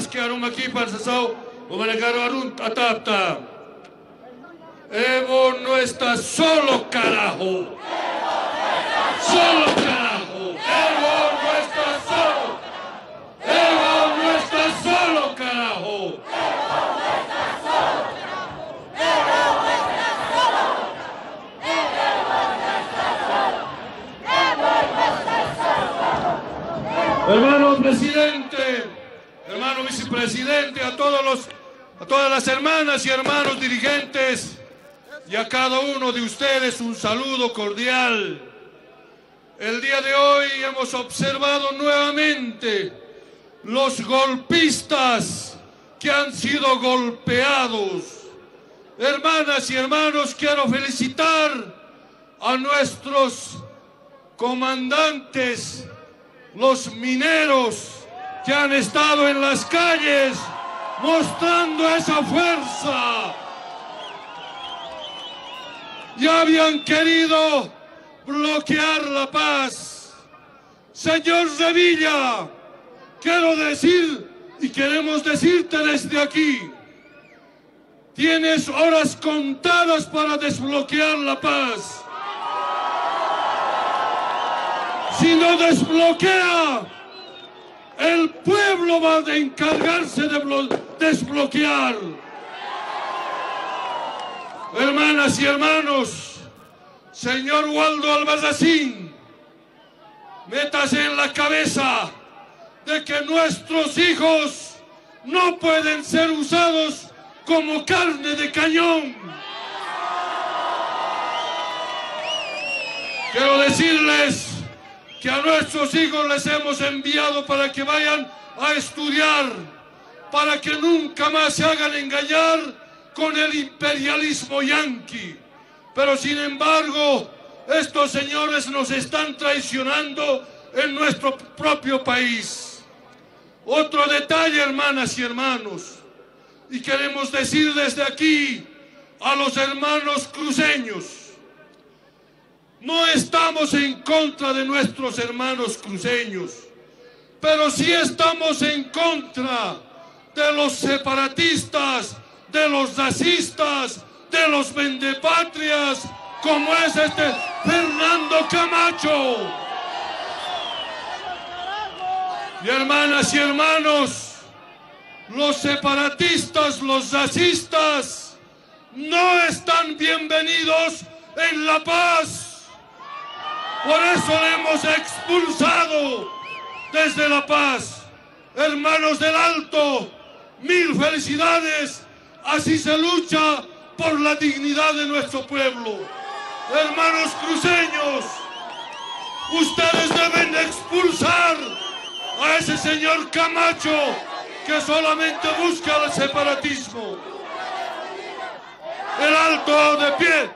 paz que arum aquí pasasau, umanagaro arun atapta. Evo no está solo, carajo. Solo, carajo. Evo no está solo. Evo no está solo, carajo. Hermano presidente, vicepresidente, a todos los, a todas las hermanas y hermanos dirigentes y a cada uno de ustedes un saludo cordial. El día de hoy hemos observado nuevamente los golpistas que han sido golpeados. Hermanas y hermanos, quiero felicitar a nuestros comandantes los mineros que han estado en las calles mostrando esa fuerza. Ya habían querido bloquear la paz. Señor Revilla, quiero decir y queremos decirte desde aquí, tienes horas contadas para desbloquear la paz. Si no desbloquea, el pueblo va a encargarse de desbloquear. Hermanas y hermanos, señor Waldo Albazacín, métase en la cabeza de que nuestros hijos no pueden ser usados como carne de cañón. Quiero decirles que a nuestros hijos les hemos enviado para que vayan a estudiar, para que nunca más se hagan engañar con el imperialismo yanqui. Pero sin embargo, estos señores nos están traicionando en nuestro propio país. Otro detalle, hermanas y hermanos, y queremos decir desde aquí a los hermanos cruceños, no estamos en contra de nuestros hermanos cruceños, pero sí estamos en contra de los separatistas, de los racistas, de los vendepatrias, como es este Fernando Camacho. Y hermanas y hermanos, los separatistas, los racistas, no están bienvenidos en La Paz. Por eso le hemos expulsado desde La Paz. Hermanos del Alto, mil felicidades. Así se lucha por la dignidad de nuestro pueblo. Hermanos cruceños, ustedes deben expulsar a ese señor Camacho que solamente busca el separatismo. El alto de pie,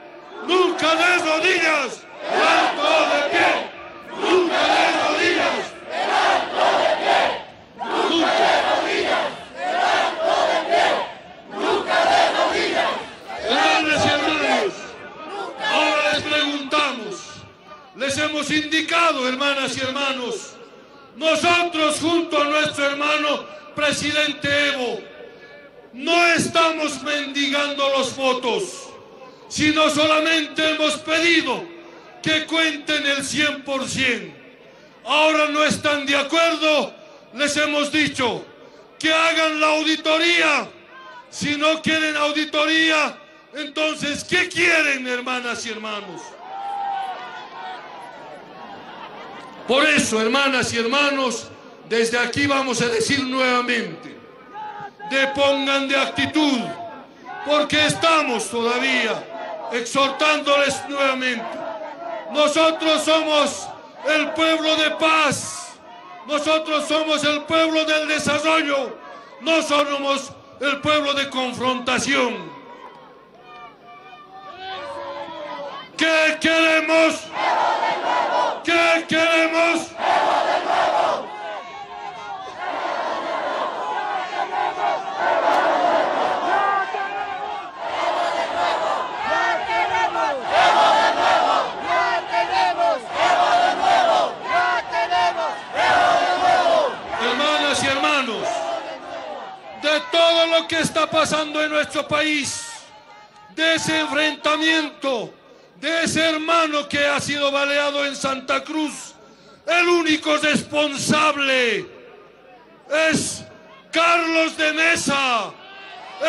nunca de rodillas. El alto de pie, nunca de rodillas. El alto de pie, nunca de rodillas. El alto de pie, nunca de rodillas. Hermanas y hermanos, ahora les preguntamos, les hemos indicado, hermanas y hermanos, nosotros junto a nuestro hermano presidente Evo, no estamos mendigando los votos, sino solamente hemos pedido que cuenten el 100%. Ahora no están de acuerdo, les hemos dicho que hagan la auditoría. Si no quieren auditoría, entonces, ¿qué quieren, hermanas y hermanos? Por eso, hermanas y hermanos, desde aquí vamos a decir nuevamente, depongan de actitud, porque estamos todavía exhortándoles nuevamente. Nosotros somos el pueblo de paz, nosotros somos el pueblo del desarrollo, no somos el pueblo de confrontación. ¿Qué queremos? ¿Qué queremos? Hermanas y lo que está pasando en nuestro país, de ese enfrentamiento, de ese hermano que ha sido baleado en Santa Cruz, el único responsable es Carlos de Mesa,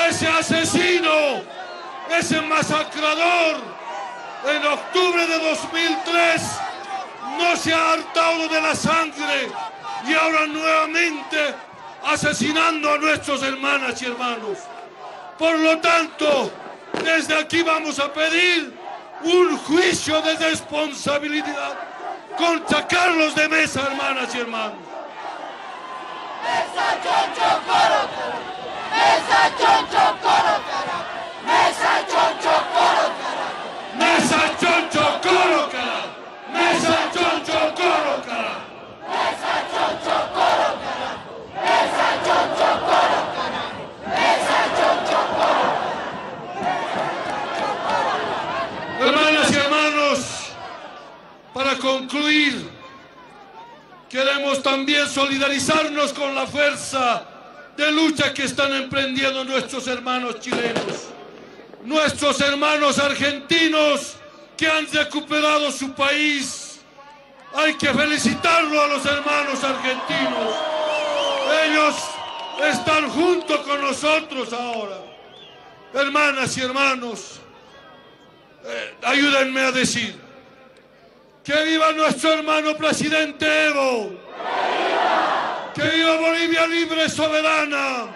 ese asesino, ese masacrador. En octubre de 2003 no se ha hartado de la sangre y ahora nuevamente asesinando a nuestros hermanas y hermanos. Por lo tanto, desde aquí vamos a pedir un juicio de responsabilidad contra Carlos de Mesa, hermanas y hermanos. Mesa. Mesa cara. Mesa choncho coro cara. Mesa choncho coro cara. Mesa choncho coro cara. Mesa choncho coro cara. Mesa choncho coro cara. Mesa choncho coro. Hermanas y hermanos, concluir, queremos también solidarizarnos con la fuerza de lucha que están emprendiendo nuestros hermanos chilenos, nuestros hermanos argentinos que han recuperado su país. Hay que felicitarlo a los hermanos argentinos. Ellos están junto con nosotros ahora. Hermanas y hermanos, eh, ayúdenme a decir, que viva nuestro hermano presidente Evo. Que viva Bolivia libre soberana.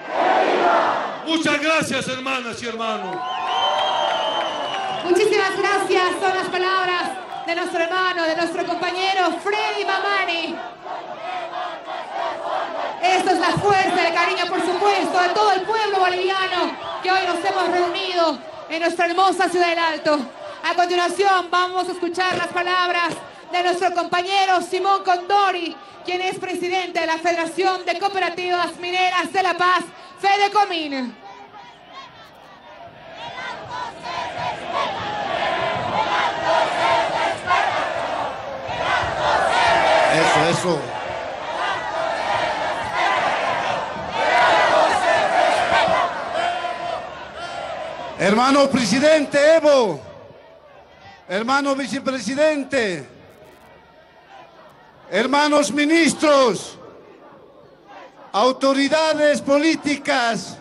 Muchas gracias, hermanas y hermanos. Muchísimas gracias, son las palabras de nuestro hermano, de nuestro compañero Freddy Mamani. Esta es la fuerza, el cariño, por supuesto, de todo el pueblo boliviano que hoy nos hemos reunido en nuestra hermosa ciudad del Alto. A continuación vamos a escuchar las palabras de nuestro compañero Simón Condori, quien es presidente de la Federación de Cooperativas Mineras de La Paz, Fedecomín. Eso, eso. Hermano presidente Evo, hermano vicepresidente, hermanos ministros, autoridades políticas,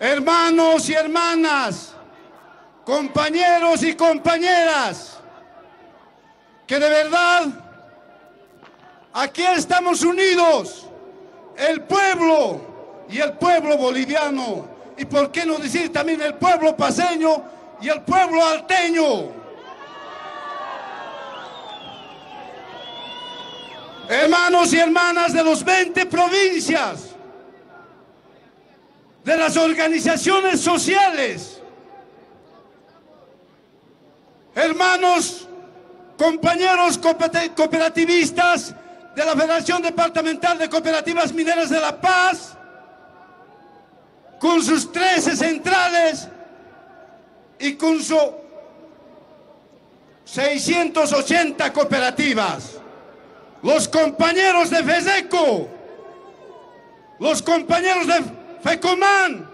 hermanos y hermanas, compañeros y compañeras, que de verdad aquí estamos unidos, el pueblo y el pueblo boliviano, y por qué no decir también el pueblo paseño y el pueblo alteño. Hermanos y hermanas de los 20 provincias, de las organizaciones sociales, hermanos, compañeros cooper- cooperativistas de la Federación Departamental de Cooperativas Mineras de La Paz, con sus 13 centrales y sus 680 cooperativas. Los compañeros de FESECO, los compañeros de FECOMAN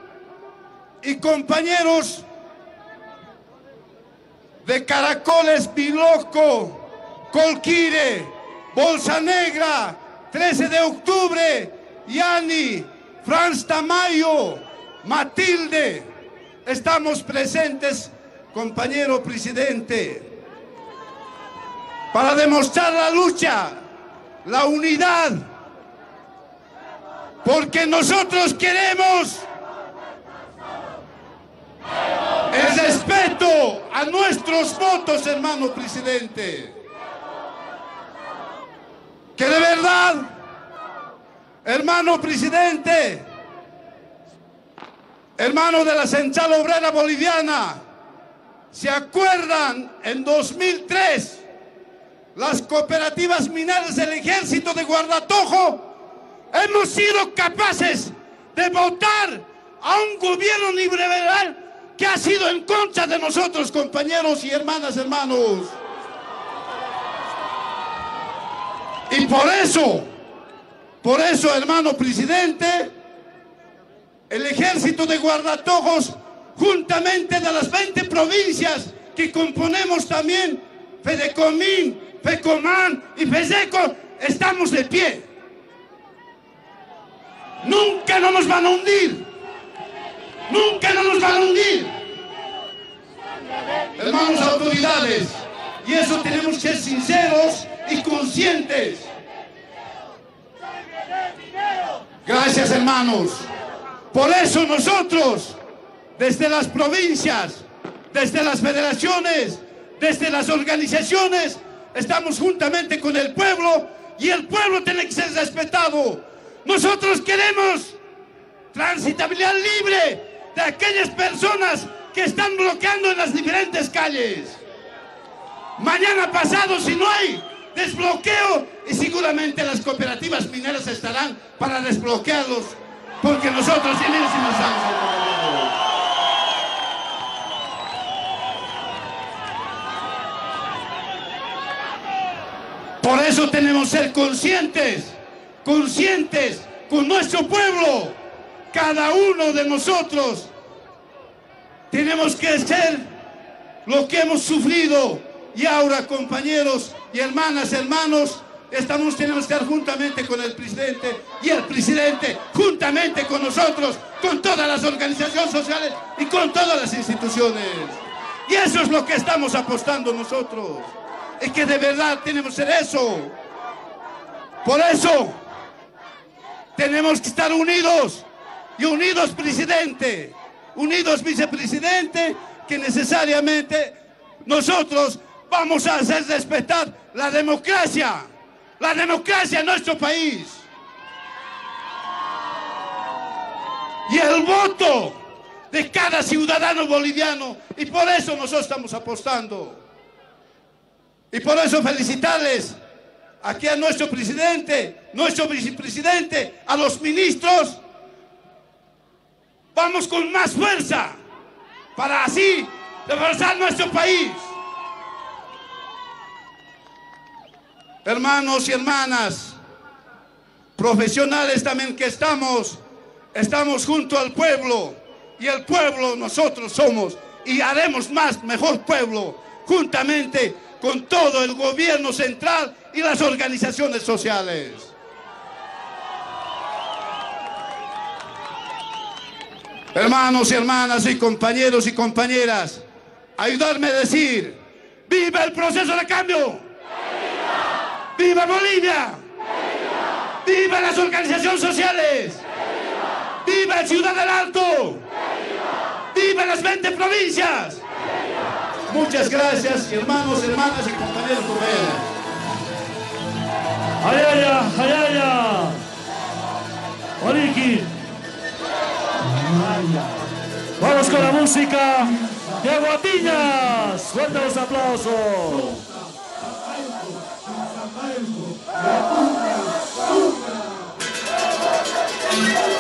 y compañeros de Caracoles Piloco, Colquire, Bolsa Negra, 13 de octubre, Yani, Franz Tamayo, Matilde. Estamos presentes, compañero presidente, para demostrar la lucha, la unidad, porque nosotros queremos el respeto a nuestros votos, hermano presidente. Que de verdad, hermano presidente, hermano de la Central Obrera Boliviana, ¿se acuerdan en 2003 las cooperativas mineras del ejército de Guardatojo? Hemos sido capaces de votar a un gobierno liberal que ha sido en contra de nosotros, compañeros y hermanas, hermanos. Y por eso, por eso, hermano presidente, el ejército de guardatojos, juntamente de las 20 provincias que componemos también, Fedecomín, Fecomán y Feseco, estamos de pie. Nunca no nos van a hundir. Nunca no nos van a hundir. Hermanos autoridades, y eso tenemos que ser sinceros y conscientes. Gracias hermanos. Por eso nosotros, desde las provincias, desde las federaciones, desde las organizaciones, estamos juntamente con el pueblo y el pueblo tiene que ser respetado. Nosotros queremos transitabilidad libre de aquellas personas que están bloqueando en las diferentes calles. Mañana pasado, si no hay desbloqueo, y seguramente las cooperativas mineras estarán para desbloquearlos, porque nosotros sí nos estamos Por eso tenemos que ser conscientes, conscientes con nuestro pueblo. Cada uno de nosotros tenemos que ser lo que hemos sufrido. Y ahora, compañeros y hermanas, hermanos, estamos, tenemos que estar juntamente con el presidente y el presidente, juntamente con nosotros, con todas las organizaciones sociales y con todas las instituciones. Y eso es lo que estamos apostando nosotros. Es que de verdad tenemos que ser eso. Por eso tenemos que estar unidos y unidos presidente, unidos vicepresidente, que necesariamente nosotros vamos a hacer respetar la democracia, la democracia en nuestro país. Y el voto de cada ciudadano boliviano. Y por eso nosotros estamos apostando. Y por eso felicitarles aquí a nuestro presidente, nuestro vicepresidente, a los ministros. Vamos con más fuerza para así reforzar nuestro país. Hermanos y hermanas, profesionales también que estamos, estamos junto al pueblo y el pueblo nosotros somos y haremos más, mejor pueblo, juntamente con todo el gobierno central y las organizaciones sociales. Hermanos y hermanas y compañeros y compañeras, ayudarme a decir, ¡viva el proceso de cambio! ¡Viva, Bolivia! ¡Viva! las organizaciones sociales! ¡Viva, Ciudad del Alto! ¡Viva las 20 provincias! Muchas gracias, hermanos, hermanas y compañeros compañeras. Ayaya, ayaya. Oriki. Vamos con la música de Aguatiñas. Fuerte los aplausos. Thank you.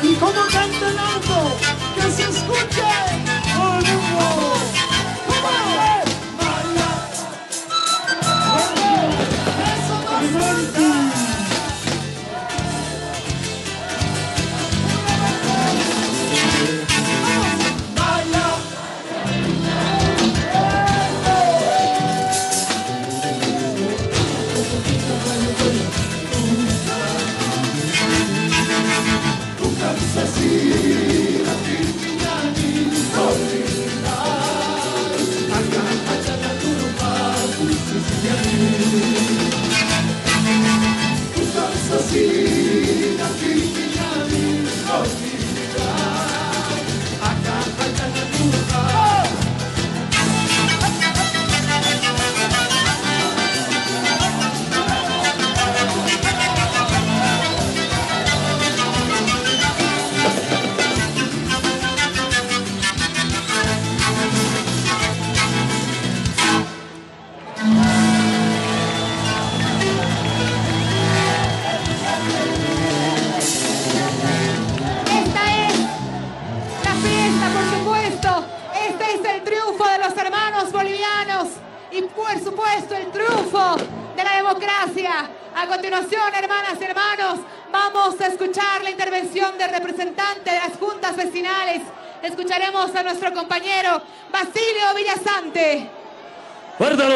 Como canta el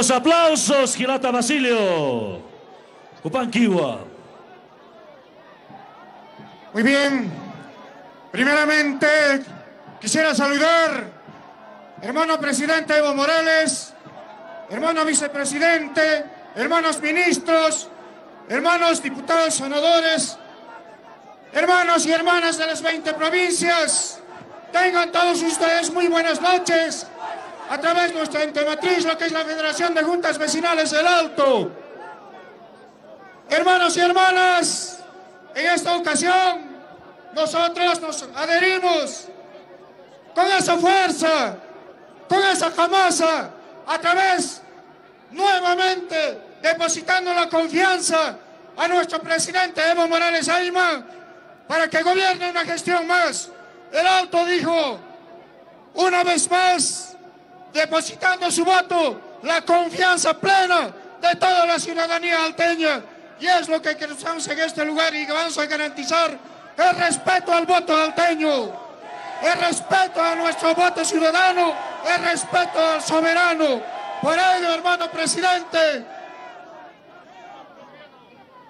los aplausos, Gilata Basilio. Cupanquiwa. Muy bien. Primeramente, quisiera saludar, hermano presidente Evo Morales, hermano vicepresidente, hermanos ministros, hermanos diputados, senadores, hermanos y hermanas de las 20 provincias. Tengan todos ustedes muy buenas noches a través de nuestra ente matriz, lo que es la Federación de Juntas Vecinales del Alto. Hermanos y hermanas, en esta ocasión nosotros nos adherimos con esa fuerza, con esa camasa, a través nuevamente depositando la confianza a nuestro presidente Evo Morales Aima para que gobierne una gestión más. El Alto dijo, una vez más, depositando su voto, la confianza plena de toda la ciudadanía alteña. Y es lo que queremos en este lugar y que vamos a garantizar el respeto al voto alteño, el respeto a nuestro voto ciudadano, el respeto al soberano. Por ello, hermano presidente,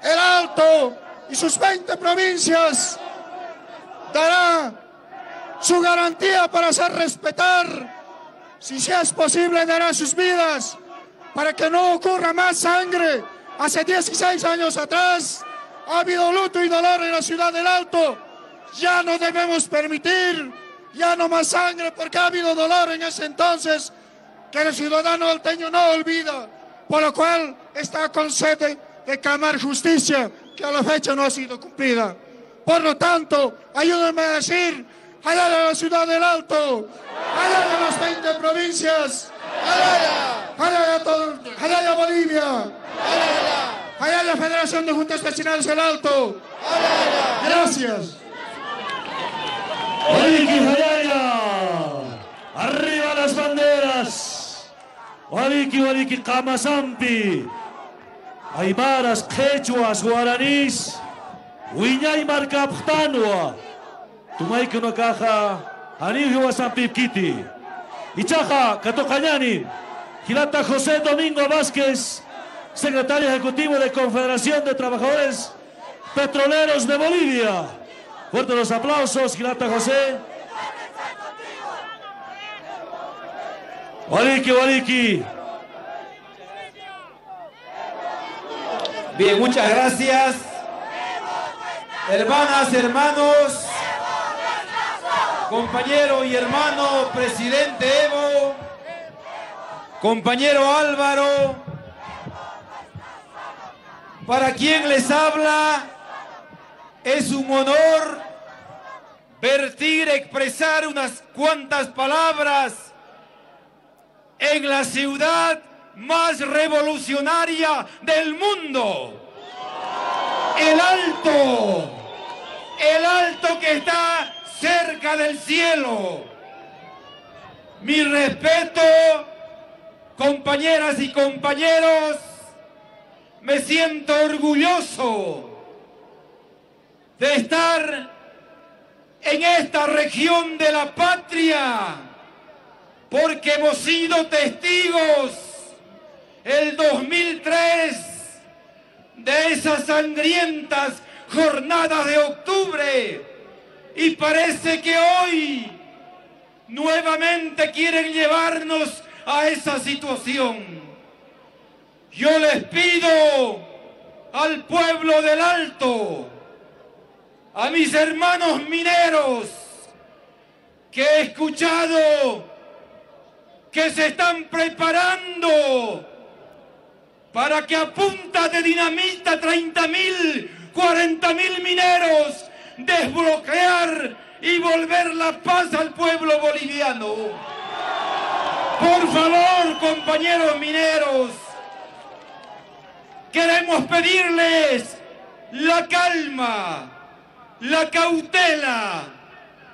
el Alto y sus 20 provincias dará su garantía para hacer respetar, si sea posible, dará sus vidas para que no ocurra más sangre. Hace 16 años atrás ha habido luto y dolor en la ciudad del Alto. Ya no debemos permitir, ya no más sangre, porque ha habido dolor en ese entonces que el ciudadano alteño no olvida, por lo cual está con sede de clamar justicia que a la fecha no ha sido cumplida. Por lo tanto, ayúdenme a decir, allá de la ciudad del Alto, allá de las 20 provincias, allá de, todo, allá de Bolivia, allá de la Federación de Juntas Vecinales del Alto. Gracias. Hayaya. Arriba las banderas. Waliki Waliki Kamasampi. Aymaras, quechuas, guaraníes. Wiñay marca No caja. Anilio Wasampipkiti. Ichaja Catocañani. Gilata José Domingo Vázquez, secretario ejecutivo de Confederación de Trabajadores Petroleros de Bolivia. Fuertes los aplausos, Gilata José. Waliki, Waliki. Bien, muchas gracias. Hermanas, hermanos, compañero y hermano presidente Evo, compañero Álvaro, para quien les habla, es un honor vertir, expresar unas cuantas palabras en la ciudad más revolucionaria del mundo. El alto, el alto que está cerca del cielo. Mi respeto, compañeras y compañeros, me siento orgulloso de estar en esta región de la patria, porque hemos sido testigos el 2003 de esas sangrientas jornadas de octubre y parece que hoy nuevamente quieren llevarnos a esa situación. Yo les pido al pueblo del Alto, a mis hermanos mineros, que he escuchado que se están preparando para que a punta de dinamita 30 mil, 40 mil mineros desbloquear y volver la paz al pueblo boliviano. Por favor, compañeros mineros, queremos pedirles la calma, la cautela.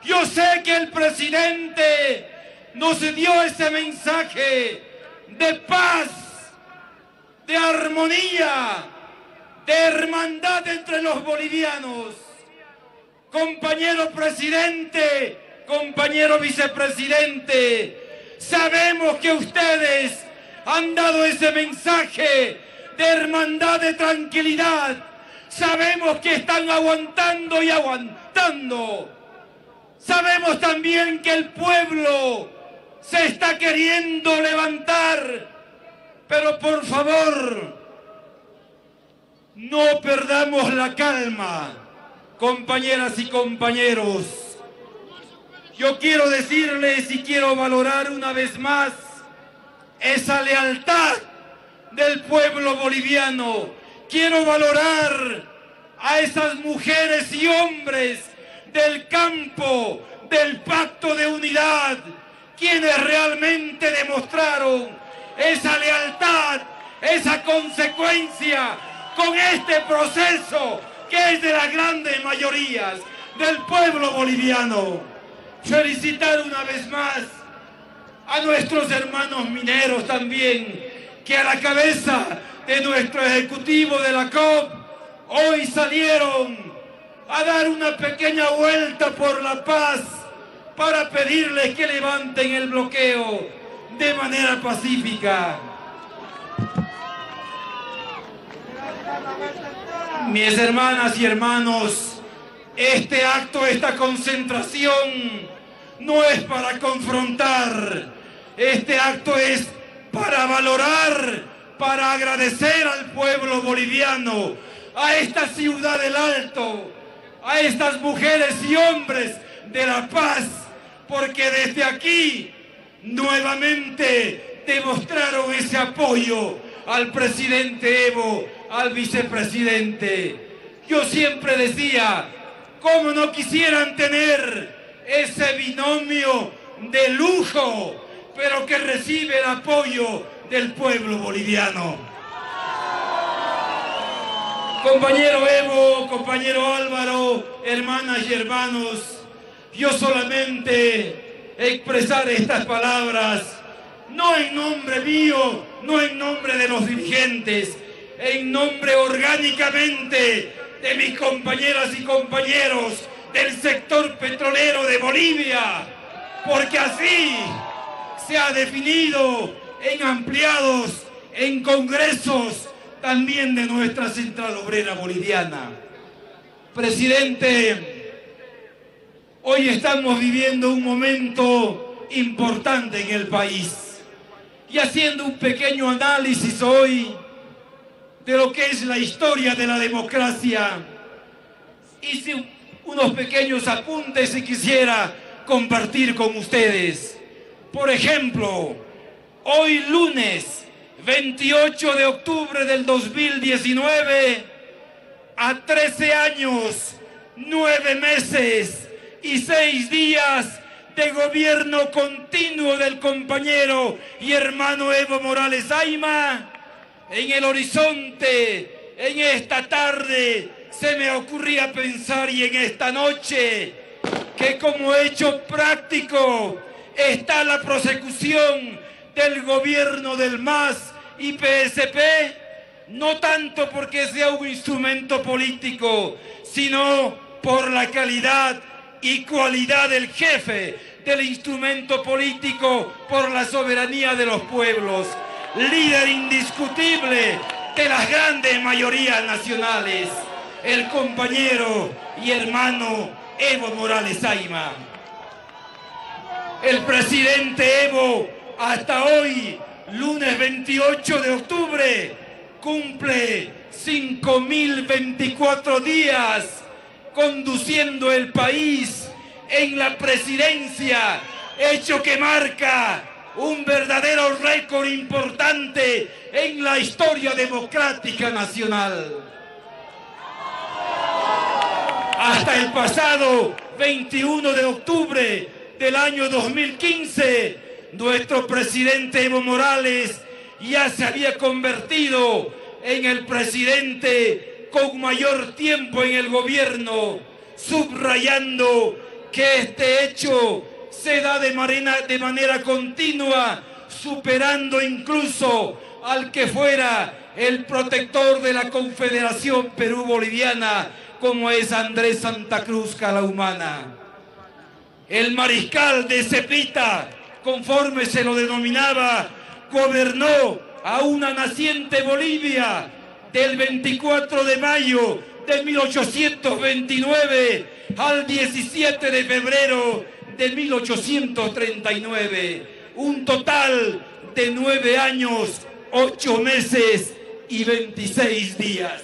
Yo sé que el presidente nos dio ese mensaje de paz, de armonía, de hermandad entre los bolivianos. Compañero presidente, compañero vicepresidente, sabemos que ustedes han dado ese mensaje de hermandad, de tranquilidad. Sabemos que están aguantando y aguantando. Sabemos también que el pueblo se está queriendo levantar. Pero por favor, no perdamos la calma, compañeras y compañeros. Yo quiero decirles y quiero valorar una vez más esa lealtad del pueblo boliviano. Quiero valorar a esas mujeres y hombres del campo, del pacto de unidad, quienes realmente demostraron esa lealtad, esa consecuencia con este proceso que es de las grandes mayorías del pueblo boliviano. Felicitar una vez más a nuestros hermanos mineros también, que a la cabeza de nuestro ejecutivo de la COP hoy salieron a dar una pequeña vuelta por la paz para pedirles que levanten el bloqueo de manera pacífica. Mis hermanas y hermanos, este acto, esta concentración no es para confrontar, este acto es para valorar, para agradecer al pueblo boliviano, a esta ciudad del Alto, a estas mujeres y hombres de la paz, porque desde aquí nuevamente demostraron ese apoyo al presidente Evo, al vicepresidente. Yo siempre decía, ¿cómo no quisieran tener ese binomio de lujo, pero que recibe el apoyo del pueblo boliviano? Compañero Evo, compañero Álvaro, hermanas y hermanos, yo solamente expresar estas palabras, no en nombre mío, no en nombre de los dirigentes, en nombre orgánicamente de mis compañeras y compañeros del sector petrolero de Bolivia, porque así se ha definido en ampliados, en congresos también de nuestra Central Obrera Boliviana. Presidente, hoy estamos viviendo un momento importante en el país y haciendo un pequeño análisis hoy de lo que es la historia de la democracia, hice unos pequeños apuntes y quisiera compartir con ustedes. Por ejemplo, hoy lunes 28 de octubre del 2019, a 13 años, 9 meses y 6 días de gobierno continuo del compañero y hermano Evo Morales Aima, en el horizonte, en esta tarde, se me ocurría pensar y en esta noche, que como hecho práctico está la prosecución del gobierno del MAS y PSP, no tanto porque sea un instrumento político, sino por la calidad y cualidad del jefe del instrumento político por la soberanía de los pueblos, líder indiscutible de las grandes mayorías nacionales, el compañero y hermano Evo Morales Aima. El presidente Evo hasta hoy, lunes 28 de octubre, cumple 5.024 días conduciendo el país en la presidencia, hecho que marca un verdadero récord importante en la historia democrática nacional. Hasta el pasado 21 de octubre del año 2015, nuestro presidente Evo Morales ya se había convertido en el presidente con mayor tiempo en el gobierno, subrayando que este hecho se da de manera, de manera continua, superando incluso al que fuera el protector de la Confederación Perú-Boliviana, como es Andrés Santa Cruz Calahumana. El mariscal de Cepita, conforme se lo denominaba, gobernó a una naciente Bolivia del 24 de mayo de 1829 al 17 de febrero de 1839. Un total de nueve años, ocho meses y 26 días.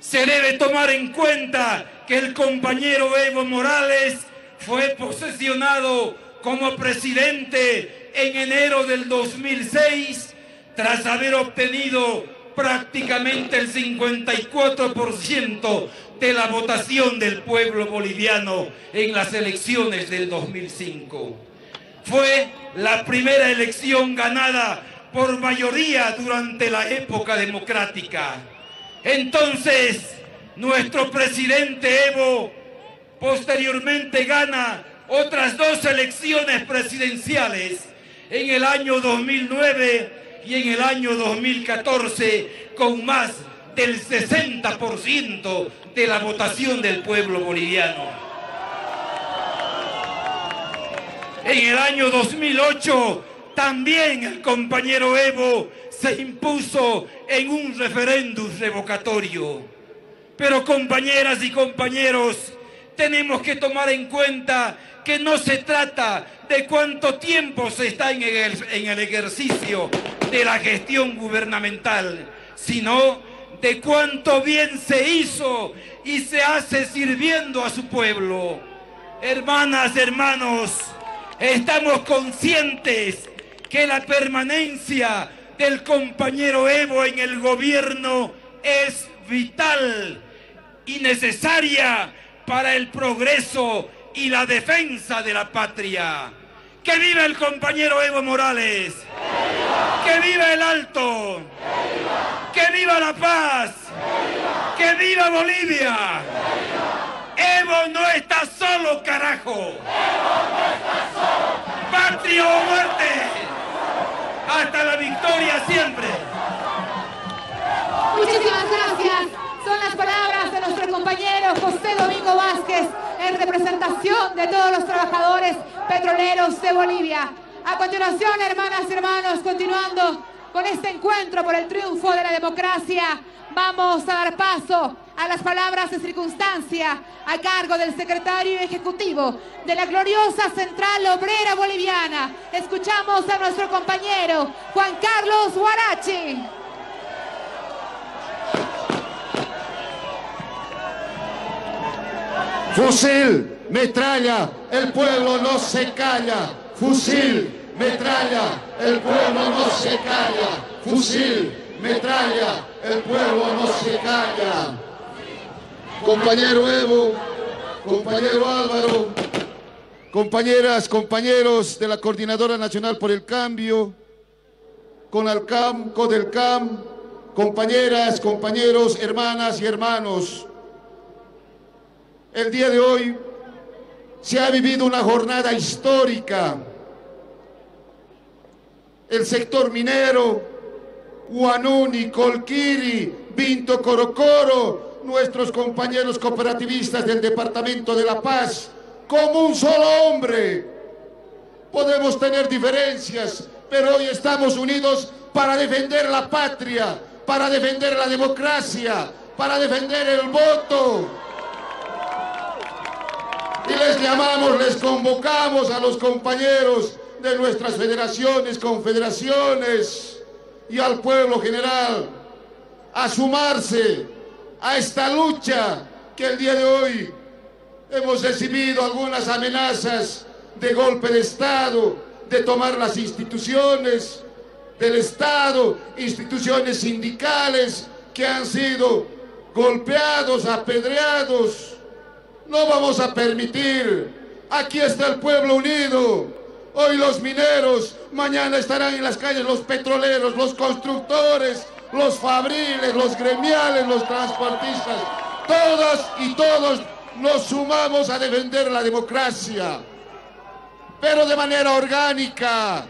Se debe tomar en cuenta que el compañero Evo Morales fue posesionado como presidente en enero del 2006 tras haber obtenido prácticamente el 54% de la votación del pueblo boliviano en las elecciones del 2005. Fue la primera elección ganada por mayoría durante la época democrática. Entonces, nuestro presidente Evo posteriormente gana otras dos elecciones presidenciales en el año 2009 y en el año 2014 con más del 60% de la votación del pueblo boliviano. En el año 2008 también el compañero Evo se impuso en un referéndum revocatorio. Pero compañeras y compañeros, tenemos que tomar en cuenta que no se trata de cuánto tiempo se está en el, en el ejercicio de la gestión gubernamental, sino de cuánto bien se hizo y se hace sirviendo a su pueblo. Hermanas, hermanos, estamos conscientes que la permanencia del compañero Evo en el gobierno es vital y necesaria para el progreso y la defensa de la patria. ¡Que viva el compañero Evo Morales! ¡Que viva el Alto! ¡Que viva la paz! ¡Que viva Bolivia! Evo no está solo, carajo. Evo no está solo. Patria o muerte. Hasta la victoria siempre. Muchísimas gracias. Son las palabras de nuestro compañero José Domingo Vázquez, en representación de todos los trabajadores petroleros de Bolivia. A continuación, hermanas y hermanos, continuando con este encuentro por el triunfo de la democracia, vamos a dar paso a las palabras de circunstancia a cargo del secretario ejecutivo de la gloriosa Central Obrera Boliviana. Escuchamos a nuestro compañero Juan Carlos Guarachi. Fusil, metralla, el pueblo no se calla. Fusil, metralla, el pueblo no se calla. Fusil, metralla, el pueblo no se calla. Compañero Evo, compañero Álvaro, compañeras, compañeros de la Coordinadora Nacional por el Cambio, con Alcam, Codelcam, compañeras, compañeros, hermanas y hermanos. El día de hoy se ha vivido una jornada histórica. El sector minero, Huanuni, Colquiri, Vinto Corocoro, nuestros compañeros cooperativistas del Departamento de La Paz, como un solo hombre. Podemos tener diferencias, pero hoy estamos unidos para defender la patria, para defender la democracia, para defender el voto. Y les llamamos, les convocamos a los compañeros de nuestras federaciones, confederaciones y al pueblo general a sumarse a esta lucha que el día de hoy hemos recibido algunas amenazas de golpe de Estado, de tomar las instituciones del Estado, instituciones sindicales que han sido golpeados, apedreados. No vamos a permitir. Aquí está el pueblo unido. Hoy los mineros, mañana estarán en las calles los petroleros, los constructores, los fabriles, los gremiales, los transportistas. Todas y todos nos sumamos a defender la democracia, pero de manera orgánica,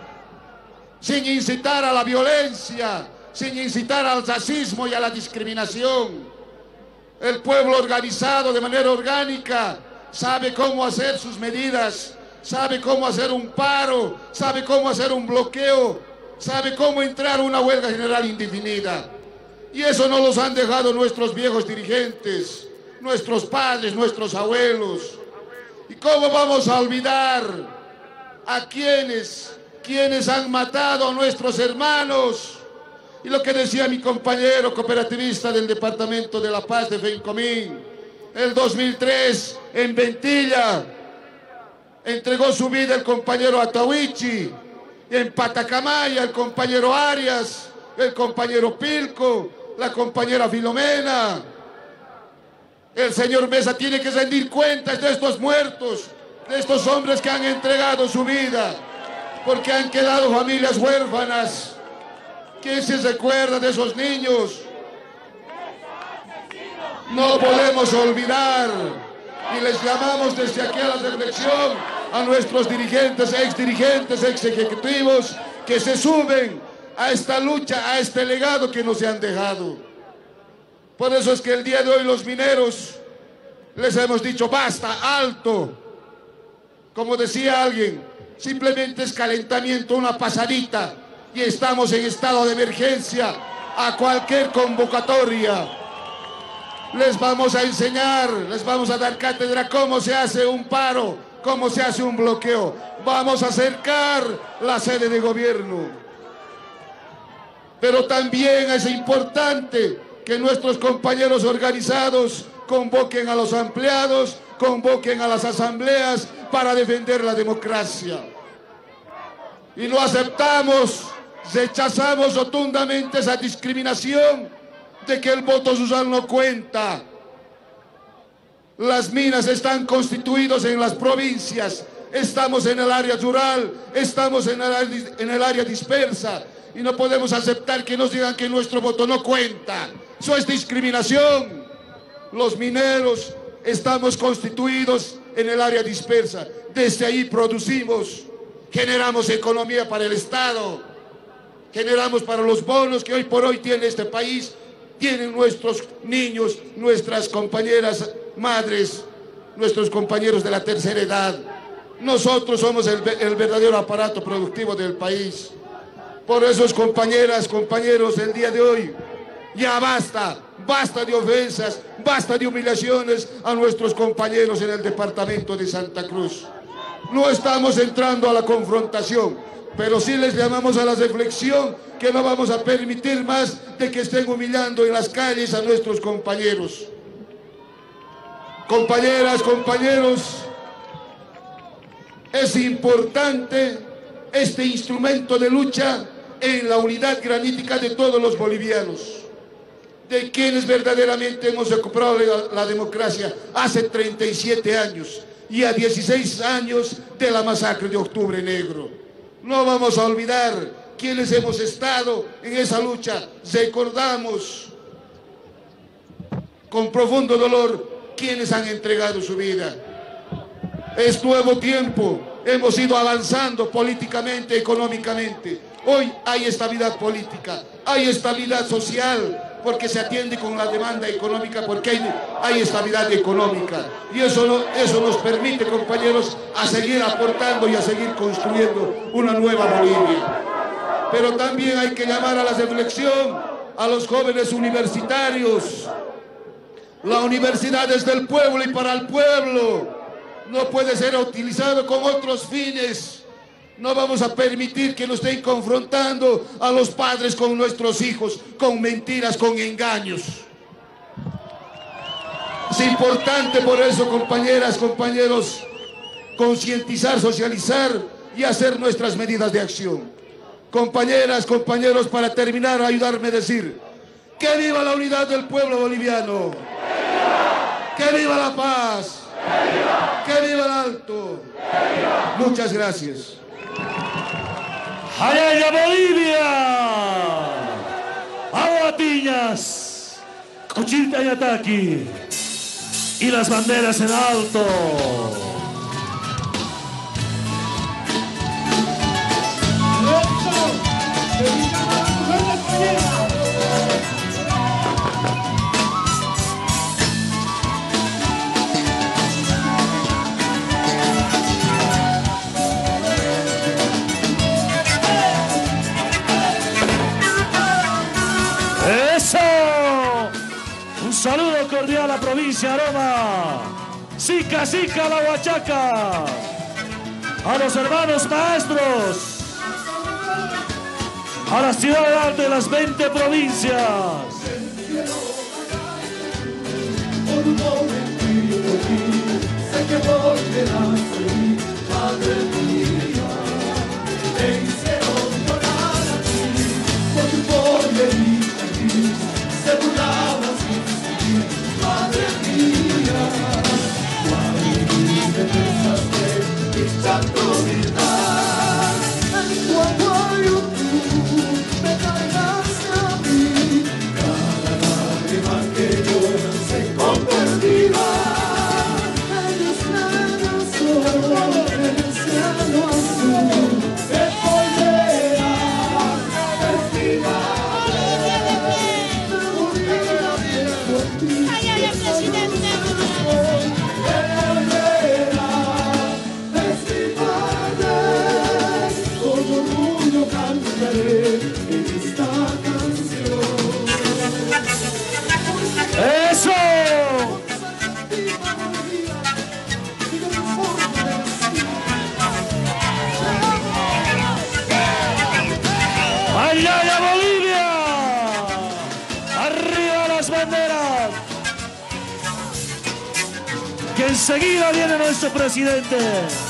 sin incitar a la violencia, sin incitar al racismo y a la discriminación. El pueblo organizado de manera orgánica sabe cómo hacer sus medidas, sabe cómo hacer un paro, sabe cómo hacer un bloqueo, sabe cómo entrar a una huelga general indefinida. Y eso no los han dejado nuestros viejos dirigentes, nuestros padres, nuestros abuelos. ¿Y cómo vamos a olvidar a quienes, quienes han matado a nuestros hermanos? Y lo que decía mi compañero cooperativista del Departamento de la Paz de Fencomín, el 2003 en Ventilla, entregó su vida el compañero Atahuichi, en Patacamaya el compañero Arias, el compañero Pilco, la compañera Filomena. El señor Mesa tiene que rendir cuentas de estos muertos, de estos hombres que han entregado su vida, porque han quedado familias huérfanas. ¿Quién se recuerda de esos niños? No podemos olvidar y les llamamos desde aquí a la reflexión a nuestros dirigentes, ex dirigentes, ex ejecutivos que se suben a esta lucha, a este legado que nos han dejado. Por eso es que el día de hoy los mineros les hemos dicho basta, alto. Como decía alguien, simplemente es calentamiento, una pasadita y estamos en estado de emergencia a cualquier convocatoria. Les vamos a enseñar, les vamos a dar cátedra cómo se hace un paro, cómo se hace un bloqueo. Vamos a acercar la sede de gobierno. Pero también es importante que nuestros compañeros organizados convoquen a los empleados, convoquen a las asambleas para defender la democracia. Y no aceptamos Rechazamos rotundamente esa discriminación de que el voto social no cuenta. Las minas están constituidas en las provincias, estamos en el área rural, estamos en el, área, en el área dispersa y no podemos aceptar que nos digan que nuestro voto no cuenta. Eso es discriminación. Los mineros estamos constituidos en el área dispersa. Desde ahí producimos, generamos economía para el Estado generamos para los bonos que hoy por hoy tiene este país, tienen nuestros niños, nuestras compañeras madres nuestros compañeros de la tercera edad. Nosotros somos el, verdadero aparato productivo del país. Por eso, compañeras, compañeros, el día de hoy ya basta, basta de ofensas, basta de humillaciones a nuestros compañeros en el departamento de Santa Cruz. No estamos entrando a la confrontación, pero sí les llamamos a la reflexión que no vamos a permitir más de que estén humillando en las calles a nuestros compañeros. Compañeras, compañeros, es importante este instrumento de lucha en la unidad granítica de todos los bolivianos, de quienes verdaderamente hemos recuperado la, la democracia hace 37 años y a 16 años de la masacre de Octubre Negro. No vamos a olvidar quienes hemos estado en esa lucha, recordamos con profundo dolor quienes han entregado su vida. Es nuevo tiempo, hemos ido avanzando políticamente, económicamente. Hoy hay estabilidad política, hay estabilidad social, porque se atiende con la demanda económica, porque hay, estabilidad económica. Y eso, eso nos permite, compañeros, a seguir aportando y a seguir construyendo una nueva Bolivia. Pero también hay que llamar a la reflexión a los jóvenes universitarios. La universidad es del pueblo y para el pueblo. No puede ser utilizado con otros fines. No vamos a permitir que nos estén confrontando a los padres con nuestros hijos, con mentiras, con engaños. Es importante por eso, compañeras, compañeros, concientizar, socializar y hacer nuestras medidas de acción. Compañeras, compañeros, para terminar, ayudarme a decir, que viva la unidad del pueblo boliviano, que viva la paz, que viva el alto. Muchas gracias. ¡Allá Bolivia! Aguatiñas, Cuchita y Ataki y las banderas en alto. Provincia de Aroma. Sica, Sica, la Huachaca. A los hermanos maestros. A la ciudad de las 20 provincias. Presidente.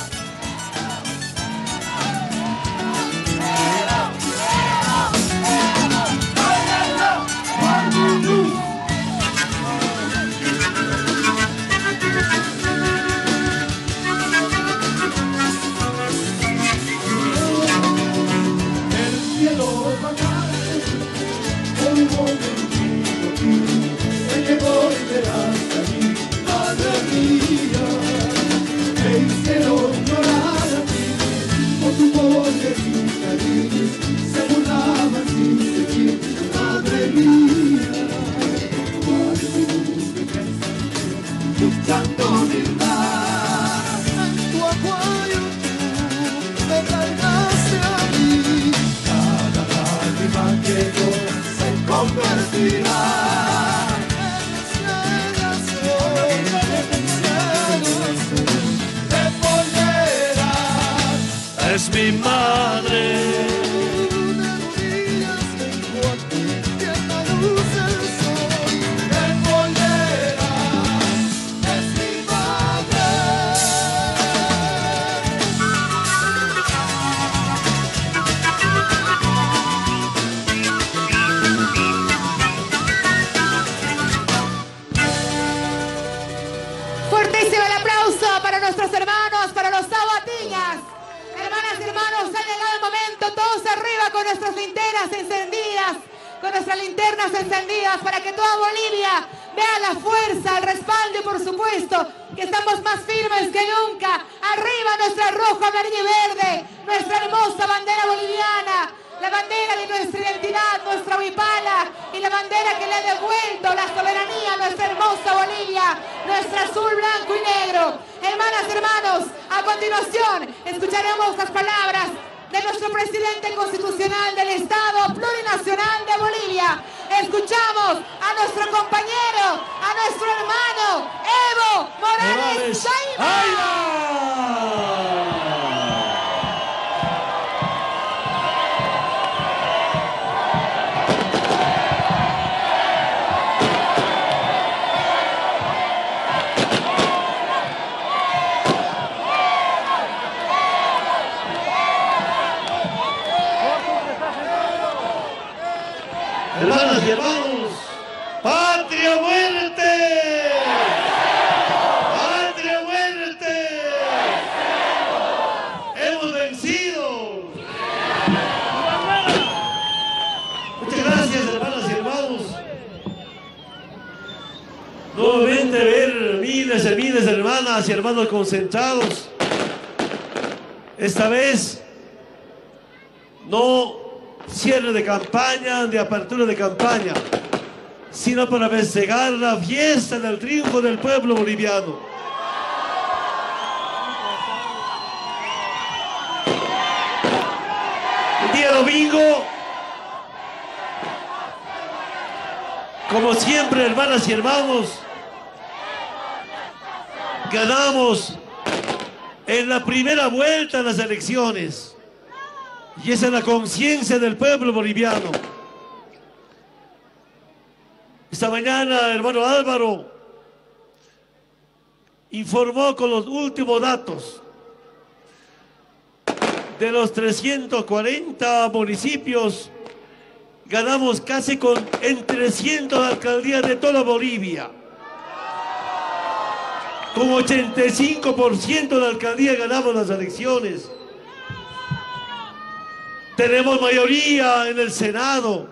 Concentrados. Esta vez no cierre de campaña, de apertura de campaña, sino para festejar la fiesta del triunfo del pueblo boliviano. El día domingo, como siempre, hermanas y hermanos, ganamos en la primera vuelta de las elecciones. Y esa es la conciencia del pueblo boliviano. Esta mañana, hermano Álvaro, informó con los últimos datos de los 340 municipios, ganamos casi con en 300 alcaldías de toda Bolivia. Con 85% de alcaldía ganamos las elecciones. Tenemos mayoría en el Senado,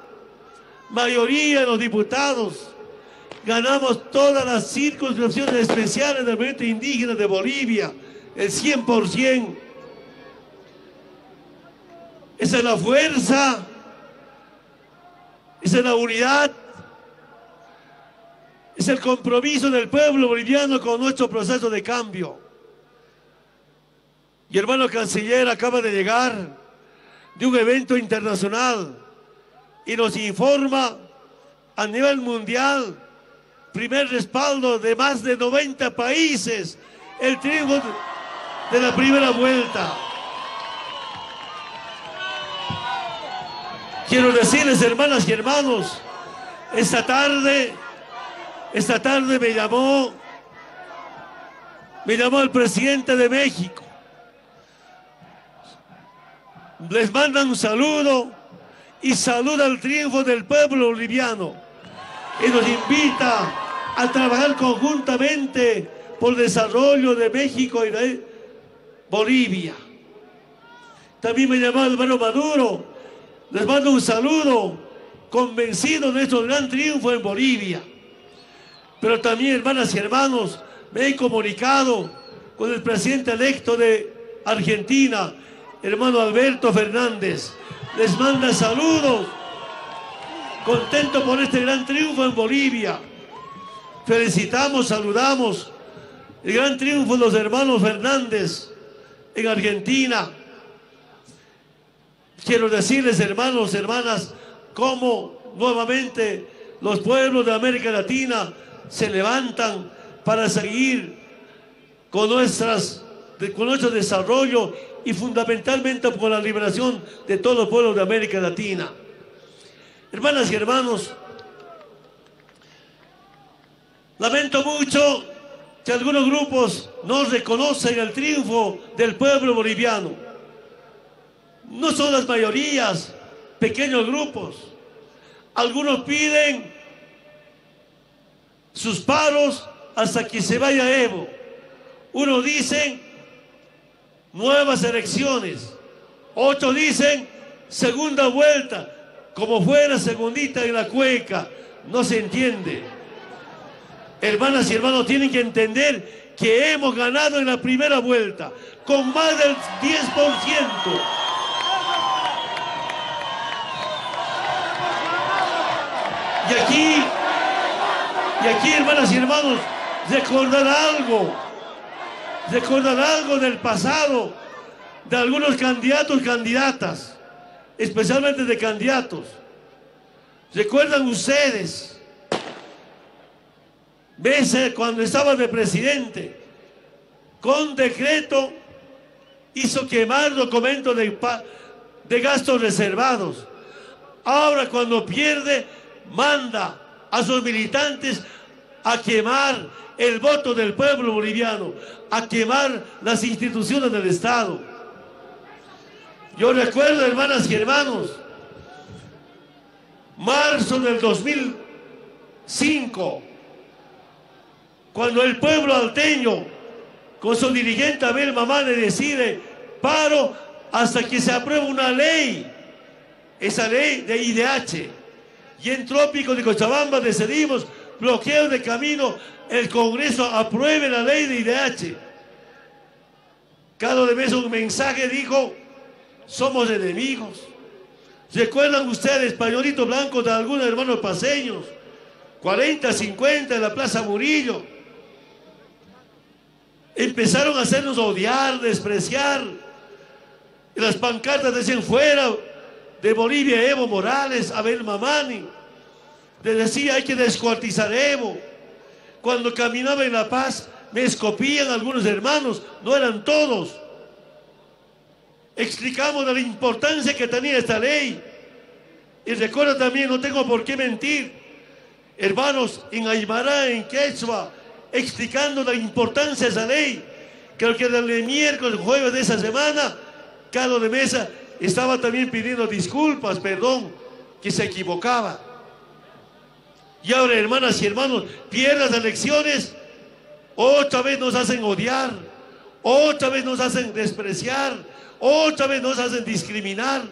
mayoría en los diputados. Ganamos todas las circunscripciones especiales del movimiento indígena de Bolivia, el 100%. Esa es la fuerza, esa es la unidad, es el compromiso del pueblo boliviano con nuestro proceso de cambio. Y hermano canciller acaba de llegar de un evento internacional y nos informa a nivel mundial, primer respaldo de más de 90 países, el triunfo de la primera vuelta. Quiero decirles, hermanas y hermanos, esta tarde, esta tarde me llamó, me llamó el presidente de México les mandan un saludo y saluda el triunfo del pueblo boliviano y nos invita a trabajar conjuntamente por el desarrollo de México y de Bolivia. También me llamó el hermano Maduro, les mando un saludo convencido de nuestro gran triunfo en Bolivia. Pero también, hermanas y hermanos, me he comunicado con el presidente electo de Argentina, hermano Alberto Fernández. Les manda saludos. Contento por este gran triunfo en Bolivia. Felicitamos, saludamos el gran triunfo de los hermanos Fernández en Argentina. Quiero decirles, hermanos, hermanas, cómo nuevamente los pueblos de América Latina se levantan para seguir con nuestras con nuestro desarrollo y fundamentalmente por la liberación de todo el pueblo de América Latina. Hermanas y hermanos, lamento mucho que algunos grupos no reconocen el triunfo del pueblo boliviano. No son las mayorías, pequeños grupos. Algunos piden sus paros hasta que se vaya Evo. Unos dicen nuevas elecciones. Otros dicen segunda vuelta, como fue la segundita en la cueca. No se entiende. Hermanas y hermanos, tienen que entender que hemos ganado en la primera vuelta con más del 10%. Y aquí, y aquí, hermanas y hermanos, recordar algo, recordar algo del pasado, de algunos candidatos, candidatas, especialmente de candidatos. ¿Recuerdan ustedes? Veces cuando estaba de presidente, con decreto hizo quemar documentos de, de gastos reservados. Ahora cuando pierde, manda a sus militantes a quemar el voto del pueblo boliviano, a quemar las instituciones del Estado. Yo recuerdo, hermanas y hermanos, marzo del 2005, cuando el pueblo alteño, con su dirigente Abel Mamane, decide paro hasta que se apruebe una ley, esa ley de IDH. Y en Trópico de Cochabamba decidimos bloqueo de camino, el Congreso apruebe la ley de IDH. Cada vez un mensaje dijo, somos enemigos. ¿Recuerdan ustedes, pañuelitos blancos de algunos hermanos paseños? 40, 50 en la Plaza Murillo. Empezaron a hacernos odiar, despreciar. Y las pancartas decían fuera de Bolivia Evo Morales, Abel Mamani. Les decía hay que descuartizar Evo. Cuando caminaba en La Paz me escopían algunos hermanos, no eran todos. Explicamos la importancia que tenía esta ley. Y recuerda también, no tengo por qué mentir, hermanos en Aymara, en Quechua, explicando la importancia de esa ley. Creo que el miércoles, jueves de esa semana, Carlos de Mesa estaba también pidiendo disculpas, perdón, que se equivocaba. Y ahora, hermanas y hermanos, pierden las elecciones, otra vez nos hacen odiar, otra vez nos hacen despreciar, otra vez nos hacen discriminar.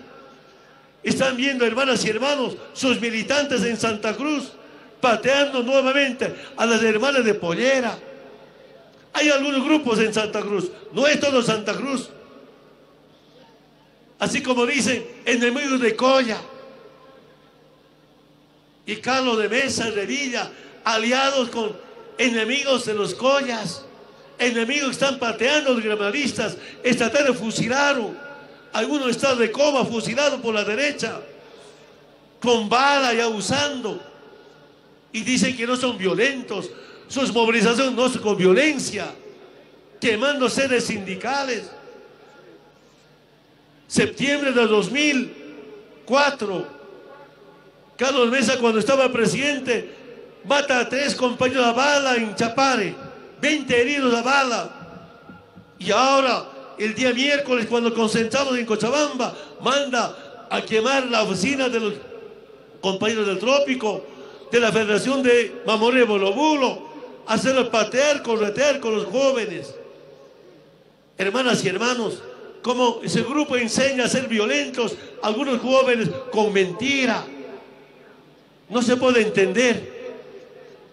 Están viendo, hermanas y hermanos, sus militantes en Santa Cruz pateando nuevamente a las hermanas de Pollera. Hay algunos grupos en Santa Cruz, no es todo Santa Cruz. Así como dicen, enemigos de Colla. Y Carlos de Mesa, de aliados con enemigos de los Collas. Enemigos están pateando los gramaristas. Esta tarde fusilaron. Algunos están de coma, fusilados por la derecha. Con bala y abusando. Y dicen que no son violentos. Sus movilizaciones no son con violencia. Quemando sedes sindicales. Septiembre de 2004. Carlos Mesa cuando estaba presidente mata a tres compañeros a bala en Chapare, 20 heridos a bala. Y ahora, el día miércoles, cuando concentramos en Cochabamba, manda a quemar la oficina de los compañeros del trópico, de la Federación de Mamoré Bolobulo, hacerlos patear, corretear con los jóvenes. Hermanas y hermanos, como ese grupo enseña a ser violentos, algunos jóvenes con mentira. No se puede entender.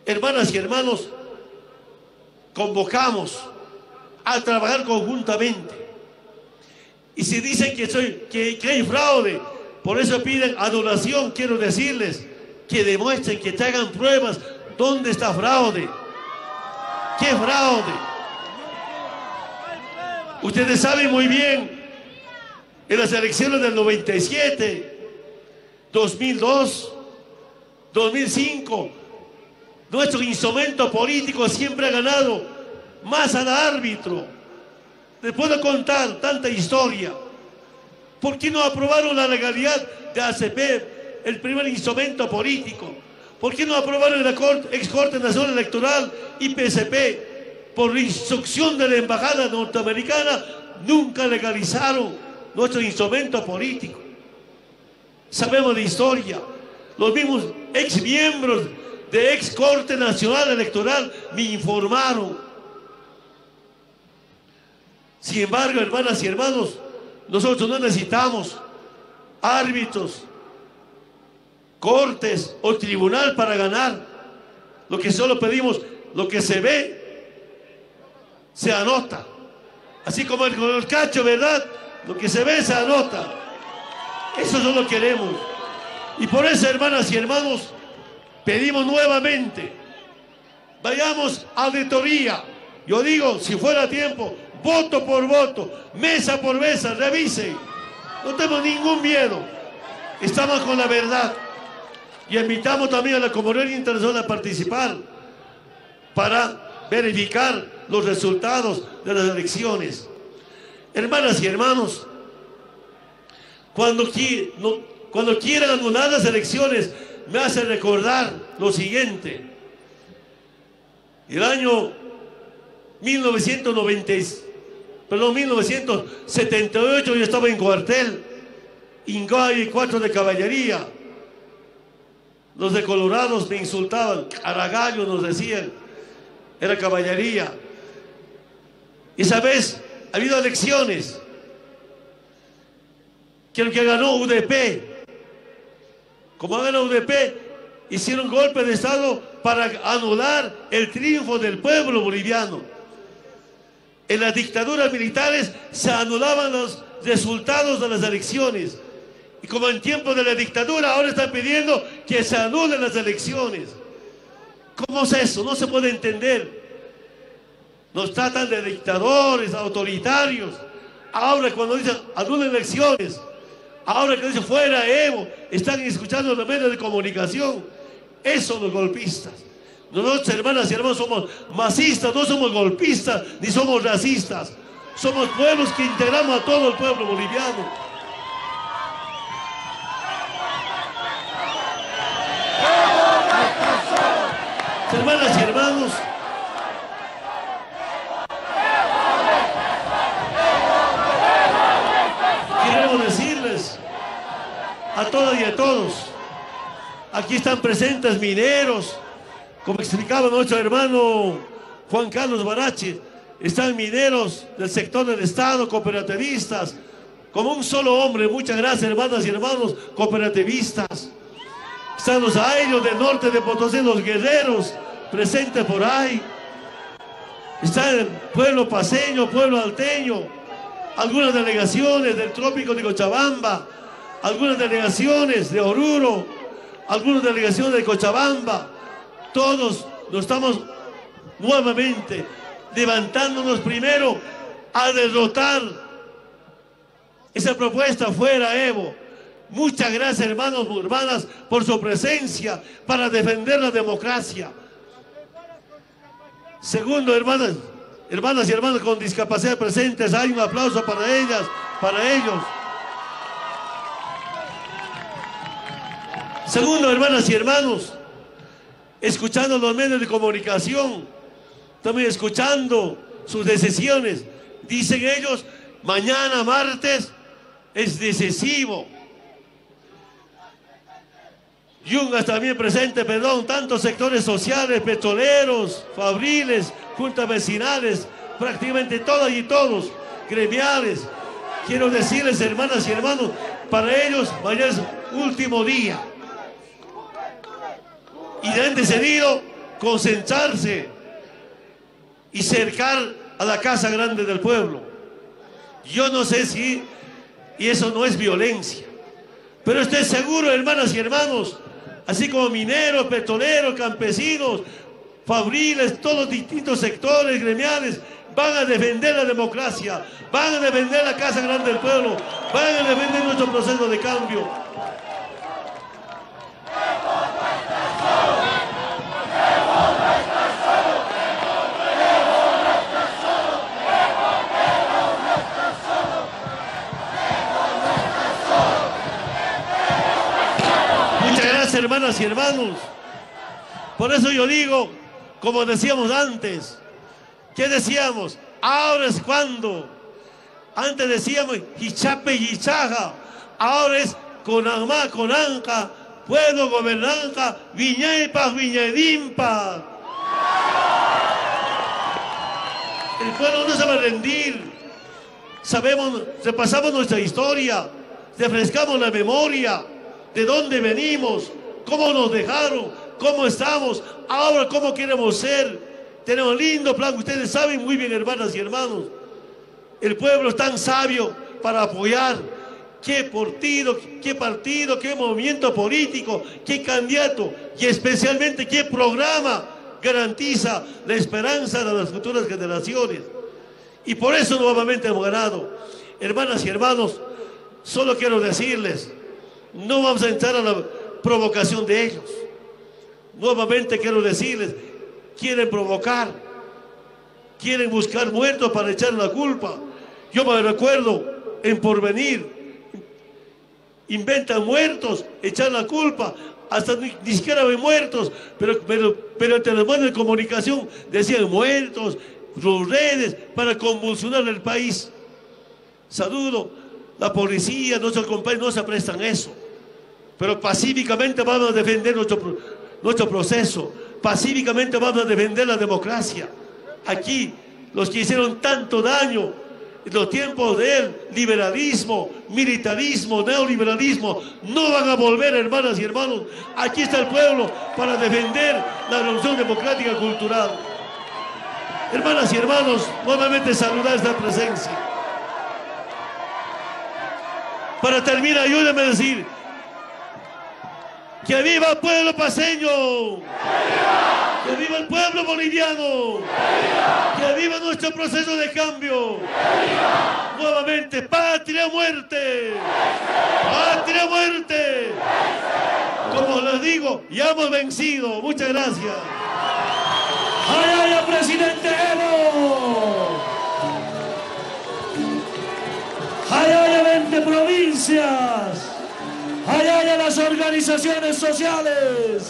Hermanas y hermanos, convocamos a trabajar conjuntamente. Y si dicen que, soy, que, que hay fraude, por eso piden adoración, quiero decirles que demuestren, que traigan pruebas. ¿Dónde está fraude? ¿Qué fraude? Ustedes saben muy bien, en las elecciones del 97, 2002, 2005, nuestro instrumento político siempre ha ganado más al árbitro. les puedo contar tanta historia. ¿Por qué no aprobaron la legalidad de ACP, el primer instrumento político? ¿Por qué no aprobaron la ex Corte Nacional Electoral y PSP? Por instrucción de la Embajada Norteamericana, nunca legalizaron nuestro instrumento político. Sabemos de historia. Los mismos ex miembros de ex Corte Nacional Electoral me informaron. Sin embargo, hermanas y hermanos, nosotros no necesitamos árbitros, cortes o tribunal para ganar. Lo que solo pedimos, lo que se ve, se anota. Así como el, con el cacho, ¿verdad? Lo que se ve, se anota. Eso solo queremos. Y por eso, hermanas y hermanos, pedimos nuevamente, vayamos a auditoría. Yo digo, si fuera tiempo, voto por voto, mesa por mesa, revise. No tenemos ningún miedo. Estamos con la verdad. Y invitamos también a la comunidad internacional a participar para verificar los resultados de las elecciones. Hermanas y hermanos, cuando, quieran anular las elecciones, me hace recordar lo siguiente. El año 1990, perdón, 1978 yo estaba en cuartel, Ingay, cuatro de caballería. Los de Colorados me insultaban, Aragallo nos decían, era caballería. Y esa vez ha habido elecciones. Que el que ganó UDP, como ganó UDP, hicieron golpe de Estado para anular el triunfo del pueblo boliviano. En las dictaduras militares se anulaban los resultados de las elecciones. Y como en tiempos de la dictadura, ahora están pidiendo que se anulen las elecciones. ¿Cómo es eso? No se puede entender. Nos tratan de dictadores, autoritarios. Ahora cuando dicen anulen elecciones, ahora que dicen fuera Evo, están escuchando los medios de comunicación. Son los golpistas. Nosotros, hermanas y hermanos, somos masistas, no somos golpistas ni somos racistas. Somos pueblos que integramos a todo el pueblo boliviano. Hermanas y hermanos, queremos decirles a todas y a todos, aquí están presentes mineros, como explicaba nuestro hermano Juan Carlos Barache, están mineros del sector del Estado, cooperativistas, como un solo hombre, muchas gracias hermanas y hermanos cooperativistas. Están los aéreos del norte de Potosí, los guerreros presentes por ahí. Está el pueblo paseño, pueblo alteño, algunas delegaciones del trópico de Cochabamba, algunas delegaciones de Oruro, algunas delegaciones de Cochabamba. Todos nos estamos nuevamente levantándonos primero a derrotar esa propuesta fuera Evo Muchas gracias, hermanos y hermanas, por su presencia para defender la democracia. Segundo, hermanas, hermanas y hermanos con discapacidad presentes, hay un aplauso para ellas, para ellos. Segundo, hermanas y hermanos, escuchando los medios de comunicación, también escuchando sus decisiones. Dicen ellos, mañana martes es decisivo. Yungas también presente, perdón, tantos sectores sociales, petroleros, fabriles, juntas vecinales, prácticamente todas y todos, gremiales. Quiero decirles, hermanas y hermanos, para ellos mañana es último día. Y han decidido concentrarse y cercar a la casa grande del pueblo. Yo no sé si, y eso no es violencia, pero estoy seguro, hermanas y hermanos, así como mineros, petroleros, campesinos, fabriles, todos los distintos sectores gremiales, van a defender la democracia, van a defender la Casa Grande del Pueblo, van a defender nuestro proceso de cambio. Hermanas y hermanos. Por eso yo digo, como decíamos antes, ¿qué decíamos? Ahora es cuando. Antes decíamos Hichape y Hichaja. Ahora es con Amá, con Anca, puedo gobernanca, Viñaipa, Viñedimpa. El pueblo no se va a rendir. Sabemos, repasamos nuestra historia, refrescamos la memoria de dónde venimos, cómo nos dejaron, cómo estamos, ahora cómo queremos ser. Tenemos un lindo plan, ustedes saben muy bien, hermanas y hermanos. El pueblo es tan sabio para apoyar qué partido, qué partido, qué movimiento político, qué candidato y especialmente qué programa garantiza la esperanza de las futuras generaciones. Y por eso nuevamente hemos ganado. Hermanas y hermanos, solo quiero decirles, no vamos a entrar a la provocación de ellos. Nuevamente quiero decirles, quieren provocar, quieren buscar muertos para echar la culpa. Yo me recuerdo en porvenir, inventan muertos, echan la culpa, hasta ni, siquiera ven muertos, pero, pero, pero entre los medios de comunicación decían muertos, los redes, para convulsionar el país. Saludo, la policía, nuestros compañeros no se prestan eso, pero pacíficamente vamos a defender nuestro, nuestro proceso, pacíficamente vamos a defender la democracia. Aquí, los que hicieron tanto daño en los tiempos del liberalismo, militarismo, neoliberalismo, no van a volver, hermanas y hermanos. Aquí está el pueblo para defender la revolución democrática cultural. Hermanas y hermanos, nuevamente saludar esta presencia. Para terminar, ayúdenme a decir que viva el pueblo paseño. Que viva el pueblo boliviano. Que viva nuestro proceso de cambio. Nuevamente, patria muerte. Patria muerte. Como les digo, ya hemos vencido. Muchas gracias. ¡Ay, ay, presidente Evo! ¡Ay, ay, 20 provincias! ¡Ay, ay, a las organizaciones sociales!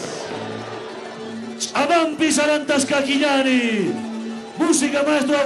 Amampi Sarantas Caquiñani, música maestro